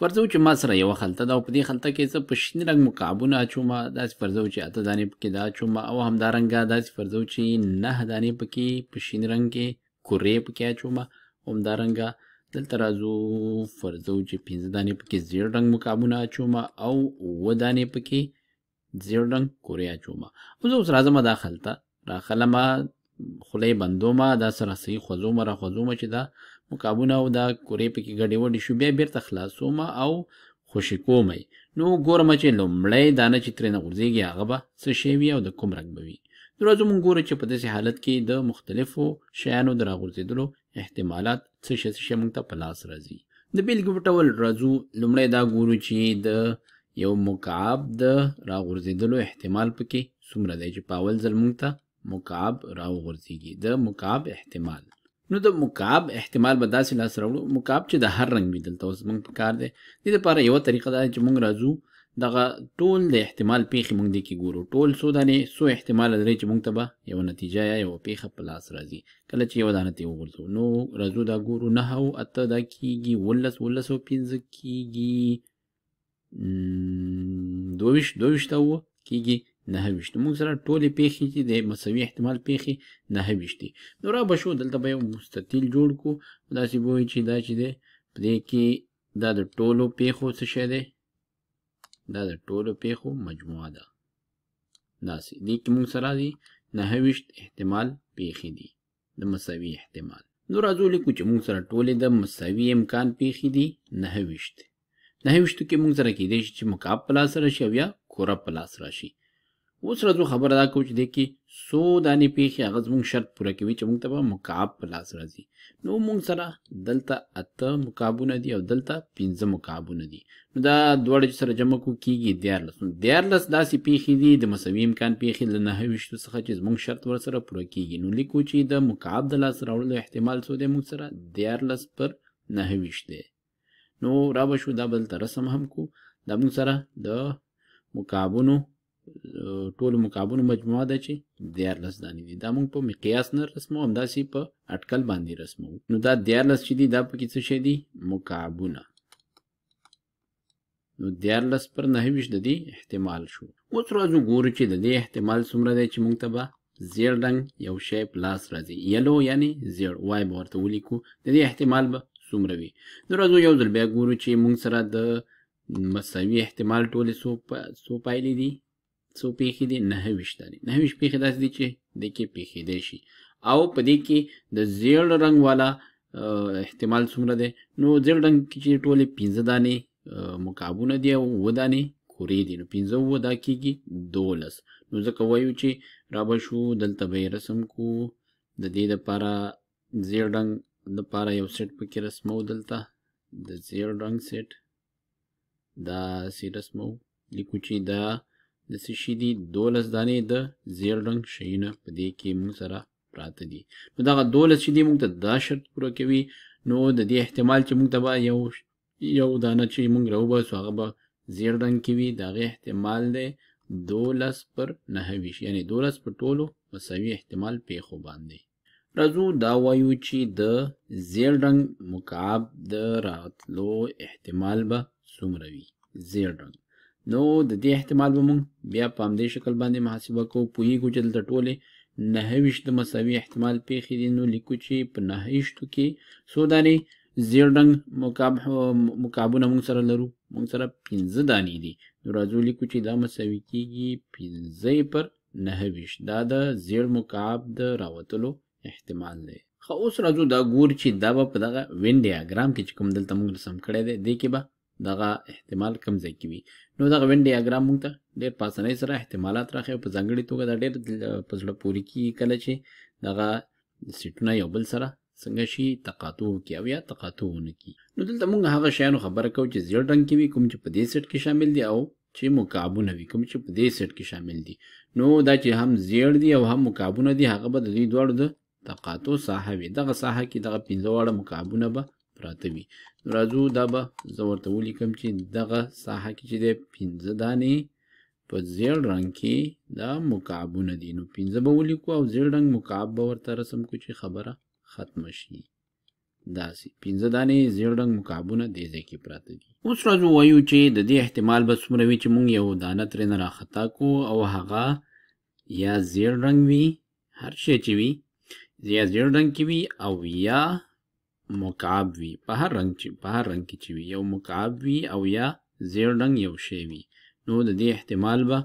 فرضو چې ما سره یوه خلطه ده او په دې خلطه کې زه په شین رنګ مکعبونه اچوم داسې فرضو چې اته دانې پکې دا اچوم او همدارنګه داسې فرضو چې نه دانې پکې په شین رنګ کې کورې پکې اچوم همدارنګه دلته راځو فرضو چې پنځه دانې پکې زیړ رنګ مکعبونه اچوم او اووه دانې پکې زیړ رنګ کوریا چوما اوس اوس راځم دا خلته راخلم خلی بندوما دا سره صحیح خوځوم را خوځوم چې دا مکابونه او دا کورې پکې ګډې وډې شو بیا بیرته خلاصوم او خوشې کوم نو ګورم چې لومړی دانه چې ترې نه غورځېږي هغه به څه شی وي او د کوم رنګ به وي نو راځو مونږ ګورو چې په داسې حالت کې د مختلفو شیانو د راغورځېدلو احتمالات څه شي څه شي موږ ته په لاس راځي د بیلګې په ډول راځو لومړی دا ګورو چې د یو مکعب د راغورځېدلو احتمال پکې څومره دی چې په اول ځل موږ ته مکعب راوغورځېږي د مکعب احتمال نو د مکعب احتمال به داسې لاس راوړو مکعب چې د هر رنګ وي دلته اوس موږ په کار دی دې لپاره یوه طریقه دا چې موږ راځو دغه ټول د احتمال پیښې موږ دې کې ګورو ټول څو دانې څو احتمال لري چې موږ ته به یو نتیجه یا یو پیښه په لاس راځي کله چې یو دانه ته وغورځو نو راځو دا ګورو نه او اته دا کیږي ولس ولس او پنځه کیږي دوویش دوویش ته وو کیږي نهه ویشت موږ سره ټولې پیښې چې د مساوي احتمال پیښې نهه ویشت دي نو را به شو دلته به یو مستطیل جوړ کړو داسې به وایي چې دا چې دی په دې کې دا د ټولو پیښو څه شی دی دا د ټولو پیښو مجموعه ده داسې دې کې موږ سره دي نهه ویشت احتمال پیښې دي د مساوي احتمال نو راځو لیکو چې موږ سره ټولې د مساوي امکان پیښې دي نهه ویشت نهه ویشتو کې موږ سره کېدای شي چې مکعب په لاس راشي او یا کره په لاس راشي اوس راځو خبره دا کوو چې دې کې څو دانې پېښې هغه زموږ شرط پوره کوي چې موږ ته به مکعب په لاس راځي نو موږ سره دلته اته مکعبونه دي او دلته پنځه مکعبونه دي نو دا دواړه چې سره جمع کو کېږي دیارلس نو دیارلس داسې پېښې دي د مساوي امکان پېښې له نهه ویشتو څخه چې زموږ شرط ورسره پوره کېږي نو لیکو چې د مکعب د لاس راوړلو احتمال څو دی موږ سره دیارلس پر نهه ویشت دی نو را به شو دا بل ته رسم هم کو دا موږ سره د مکعبونو ټول مکعبونو مجموعه ده چې دیارلس دانې دي دا موږ په مقیاس نه رسمو همداسې په اټکل باندې رسمو نو دا دیارلس چې دي دا پکې څه شی دي مکعبونه نو دیارلس پر نهه ویشت د دې احتمال شو اوس راځو ګورو چې د دې احتمال څومره دی چې موږ ته به زیړ رنګ یو شی په لاس راځي یلو یعنی زیړ وای به ورته ولیکو د دې احتمال به څومره وي نو راځو یو ځل بیا ګورو چې موږ سره د مساوي احتمال ټولې څو پایلې دي څو پیښې دي نه ویشت دي نه ویشت پیښې داسې دي چې د کې پیښېدی شي او په دې کې د زیړ رنګ والا احتمال څومره دی نو زیړ رنګ کې چې ټولې پنځه دانې مکعبونه دي او اووه دانې کورې دي نو پنځه اووه دا کېږي دولس نو ځکه وایو چې را به شو دلته به یې رسم کو د دې دپاره زیړ رنګ دپاره یو سیټ پکې رسمو دلته د زیړ رنګ سیټ دا سیرس مو لیکو چې دا د څه شي دي دولس دانې د زیړ رنګ شیونه په دې کې موږ سره پراته دي نو دغه دولس چې دي موږ ته دا شرط پوره کوي نو د دې احتمال چې موږ ته به یو یو دانه چې موږ راوباسو هغه به زیړ رنګ کې وي د هغې احتمال دی دولس پر نهه ویشت یعنې دولس په ټولو مساوي احتمال پېښو باندې راځو دا وایو چې د زیړ رنګ مکعب د راتلو احتمال به څومره وي زیړ رنګ نو د دې احتمال به مونږ بیا په همدې شکل باندې محاسبه کوو پوهیږو چې دلته ټولې نهه ویشت د مساوي احتمال پېښې دي نو لیکو چې په نهه ویشتو کې څو دانې زیړ رنګ مکعب مکعبونه مونږ سره لرو مونږ سره پنځه دانې دي نو راځو لیکو چې دا مساوي کېږي پنځه پر نهه ویشت دا د زیړ مکعب د راوتلو احتمال دی خو اوس راځو دا ګور چې دا به په دغه وین ډیاګرام کې چې کوم دلته موږ رسم کړی دی دې کې به دغه احتمال کم ځای کې وي نو دغه وین ډیاګرام موږ ته ډېر په اسانۍ سره احتمالات راخې په ځانګړي توګه دا ډېر په زړه پورې کیږي کله چې دغه سیټونه یو بل سره څنګه شي تقاطع وکړي او یا تقاطع ونه کړي نو دلته موږ هغه شیانو خبره کوو چې زیړ رنګ کې وي کوم چې په دې سیټ کې شامل دي او چې مکعبونه وي کوم چې په دې سیټ کې شامل دي نو دا چې هم زیړ دي او هم مکعبونه دي هغه به د دوی دواړو د تقاطع ساحه وي دغه ساحه کې دغه پنځه واړه مکعبونه به پراته وي نو راځو دا به زه ورته ولیکم چې دغه ساحه کې چې دی پنځه دانې په زیړ رنګ کې دا مکعبونه دي نو پنځه به ولیکو او زیړ رنګ مکعب به ورته رسم کړو چې خبره ختمه شي داسې پنځه دانې زیړ رنګ مکعبونه دې ځای کې پراته دي اوس راځ ووایو چې د دې احتمال به څومره وي چې موږ یو دانه ترې نه راخطا کو او هغه یا زیړ رنګ وي هر شی چې وي یا زیړ رنګ کې وي او یا مکعب وي په هر رنګ چې په هر رنګ کې چې وي یو مکعب وي او یا زیړ رنګ یو شی وي نو د دې احتمال به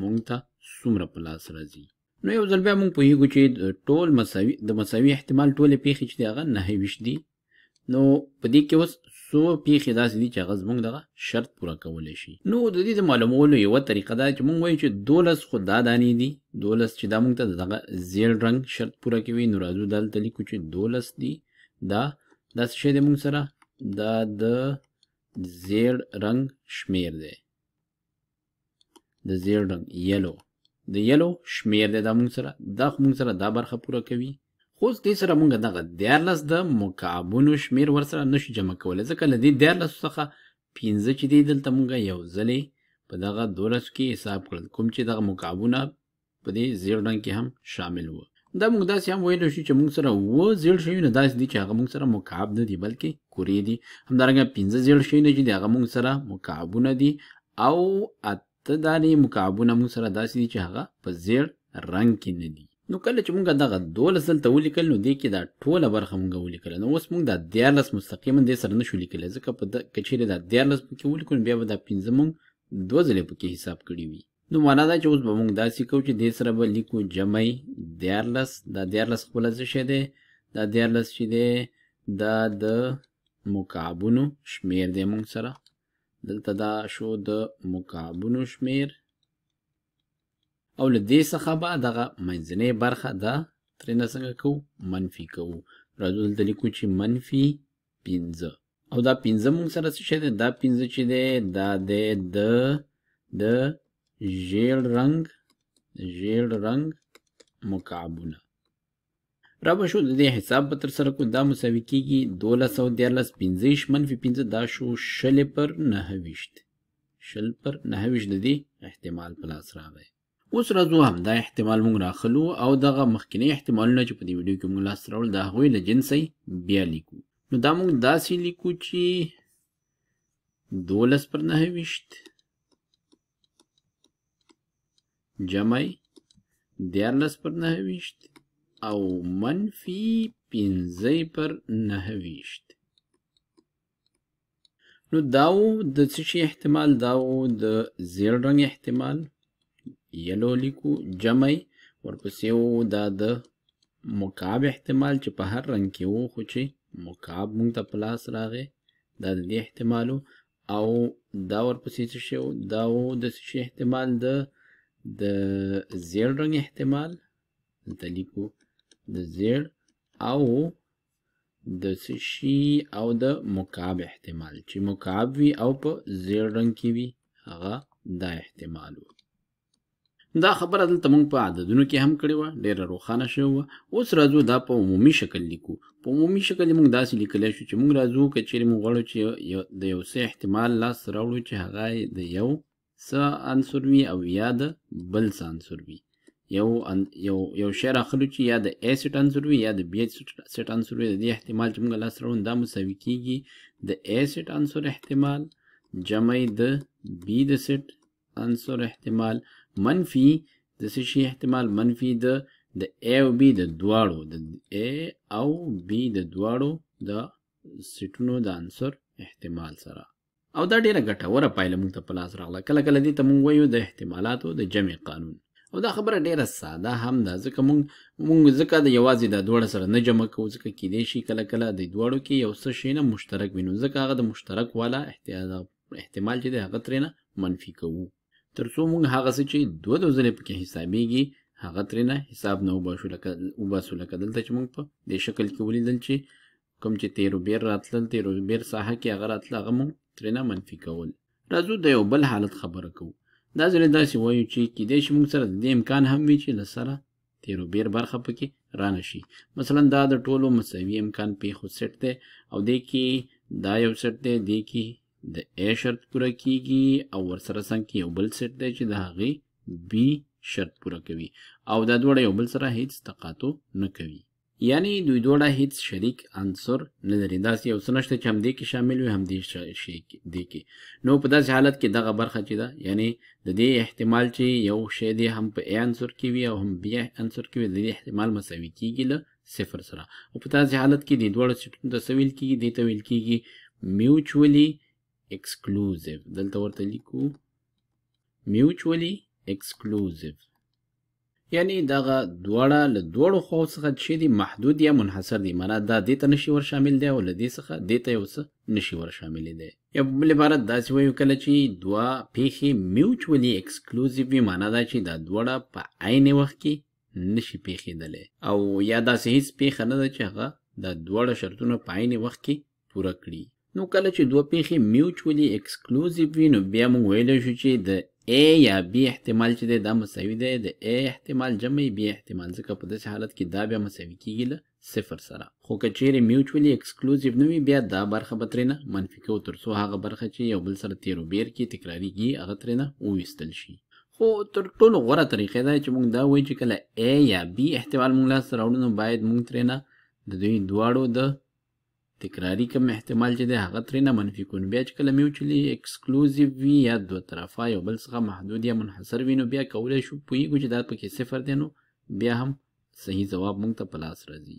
مونږ ته څومره په لاس راځي نو یو ځل بیا موږ پوهیږو چې ټول مساوي د مساوي احتمال ټولې پیښې چې هغه نه ویشت دي نو په دې کې اوس څو پیښې داسې دي چې هغه زموږ دغه شرط پوره کولی شي نو د دې د معلومولو یوه طریقه دا چې موږ وایو چې دولس خو دا دانې دي دولس چې دا موږ ته دغه زیړ رنګ شرط پوره کوي نو راځو دلته لیکو چې دولس دي دا دا څه شی دی موږ سره دا د زیړ رنګ شمیر دی د زیړ رنګ یلو د یلو شمیر دی دا مونږ سره دا خو مونږ سره دا برخه پوره کوي خو اوس دې سره مونږ دغه دیارلس د مکعبونو شمیر ورسره نشو جمع کولی ځکه له دې دیارلس څخه پنځه چې دی دلته مونږ یو ځلې په دغه دولس کې حساب کړل کوم چې دغه مکعبونه په دې زیړ رنګ کې هم شامل وو دا موږ داسې هم ویلی شو چې موږ سره اووه زیړ شیونه داسې دي چې هغه موږ سره مکعب نه دي بلکې کورې دي همدارنګه پنځه زیړ شیونه چې دي هغه موږ سره مکعبونه دي او اته دانې مکعبونه موږ سره داسې دي چې هغه په زیړ رنګ کې نه دي نو کله چې موږ دغه دولس دلته ولیکل نو دې کې دا ټوله برخه موږ ولیکل نو اوس موږ دا دیارلس مستقیما دې سره نشو لیکلی ځکه په که چیرې دا دیارلس پکې ولیکو نو بیا به دا پنځه موږ دوه ځلې پکې حساب کړي وي نو معنا دا چې اوس به موږ داسې کوو چې دې سره به لیکو جمع دیارلس دا دیارلس خپله څه شی دی دا دیارلس چې دی دا د مکعبونو شمیر دی موږ سره دلته دا شو د مکعبونو شمیر او له دې څخه به دغه منځنۍ برخه دا ترې نه څنګه کوو منفي کوو راځو دلته لیکو چې منفي پنځه او دا پنځه مونږ سره څه شی دی دا پنځه چې دی دا دی د د ژیړ رنګ د ژیړ رنګ مکعبونه را به شو د دې حساب به تر سره کو دا مساوي کېږي دولس او دیارلس پنځه یشت منفي پنځه دا شو شل پر نهه ویشت شل پر نهه ویشت د دې احتمال په لاس راغی اوس راځو همدا احتمال موږ راخلو او دغه مخکینی احتمالونه چې په دې ویډیو کې موږ لاس راول د هغوی له جنسه بیا لیکو نو دا موږ داسې لیکو چې دولس پر نهه ویشت جمع دیارلس پر نهه ویشت او منفي پنځه پر نهه ویشت نو دا و د څه شي احتمال دا و د زیړ رنګ احتمال یلو لیکو جمع ورپسې و دا د مکعب احتمال چې په هر رنګ کې و خو چې مکعب مونږ ته په لاس راغی دا د دې احتمال او دا ورپسې څه شی و دا و د څه شي احتمال د د زیړ رنګ احتمال دلته لیکو د زیړ او د څه شي او د مکعب احتمال چې مکعب وي او په زیړ رنګ کې وي هغه دا احتمال و دا خبره دلته موږ په عددونو کې هم کړې وه ډېره روښانه شوې وه اوس راځو دا په عمومي شکل لیکو په عمومي شکل موږ داسې لیکلی شو چې موږ راځو که چیرې موږ غواړو چې د یو څه احتمال لاس راوړو چې هغه د یو څه عنصر وي او یا د بل څه عنصر وي یو یو یو شی راخلو چې یا د A سیټ عنصر وي یا د B سیټ عنصر وي د دې احتمال چې موږ لاس راوړو دا مساوي کیږي د A سیټ عنصر احتمال جمع د B د سیټ عنصر احتمال منفي د څه شي احتمال منفي د د A او B د دواړو د A او B د دواړو د سیټونو د عنصر احتمال سره او دا ډیره ګټوره پایله موږ ته په لاس راغله کله کله دې ته موږ وایو د احتمالاتو د جمع قانون او دا خبره ډیره ساده هم ده ځکه موږ موږ ځکه د یوازې دا دوړه سره نه جمع کوو ځکه کېدای شي کله کله د دوړو کې یو څه شی نه مشترک وینو ځکه هغه د مشترک والا احتمال چې دی هغه ترې نه منفي کوو تر څو موږ هغه څه چې دوه دوه ځلې پکې حسابېږي هغه ترې نه حساب نه وباسو لکه وباسو لکه دلته چې موږ په دې شکل کې ولیدل چې کوم چې تیر او بیر راتلل تیر او بیر ساحه کې هغه راتله هغه موږ ترنه منفي کول راځو د یو بل حالت خبره کوو دا ځل داسې وایو چې کیدای شي موږ سره د دې امکان هم وي چې لسره تیر او بیر برخه پکې رانه شي مثلا دا د ټولو مساوي امکان پیښو سیټ دی او دې کې دا یو سیټ دی دې کې د A شرط پوره کیږي او ورسره څنګ کې یو بل سیټ دی چې د هغې B شرط پوره کوي او دا دواړه یو بل سره هیڅ تقاطع نه کوي یعنی دوی دواړه هیڅ شریک عنصر نه لري داسې یو څه نشته چې هم دې کې شامل وي هم دې شی دې کې نو په داسې حالت کې دغه برخه چې ده یعنی د دې احتمال چې یو شی دې هم په ای عنصر کې وي او هم بی عنصر کې وي د دې احتمال مساوي کیږي له صفر سره او په داسې حالت کې د دواړو صفتونو ته څه ویل کیږي دې ته ویل کیږي میوچولی ایکسکلوزیو دلته ورته لیکو میوچولی ایکسکلوزیو یعنی دغه دواړه له دواړو خواو څخه چې دي محدود یا منحصر دي معنا دا دې ته نشي ور شامل دی او له دې څخه دې ته یو څه نشي ور شامل دی یا په بل عبارت داسې وایو کله چې دوه پیښې میوچولی ایکسکلوزیو وي معنا دا چې دا دواړه په عین وخت کې نشي پیښېدلی او یا داسې هیڅ پیښه نه ده چې هغه دا دواړه شرطونه په عین وخت کې پوره کړي نو کله چې دوه پیښې میوچولی ایکسکلوزیو وي نو بیا موږ ویلی شو چې د A یا B احتمال چې دی دا مساوي دی د A احتمال جمع B احتمال ځکه په داسې حالت کې دا بیا مساوي کیږي له صفر سره خو که چیرې میوچولی ایکسکلوزیو نه وي بیا دا برخه به ترېنه منفي کوو تر څو هغه برخه چې یو بل سره تیر و بیر کې تکراریږي هغه ترېنه وویستل شي خو تر ټولو غوره طریقه دا چې موږ دا وایو چې کله A یا B احتمال موږ لاسته راوړو نو باید موږ ترېنه د دوی دواړو د تکراری کم احتمال چې دی هغه ترینه منفي کو نو بیا چې کله میوچلی ایکسکلوزیو وي یا دو طرفه یو بل څخه محدود یا منحصر وي نو بیا کولی شو پوهیږو چې دا پکې صفر دی نو بیا هم صحیح ځواب مونږ ته په لاس راځي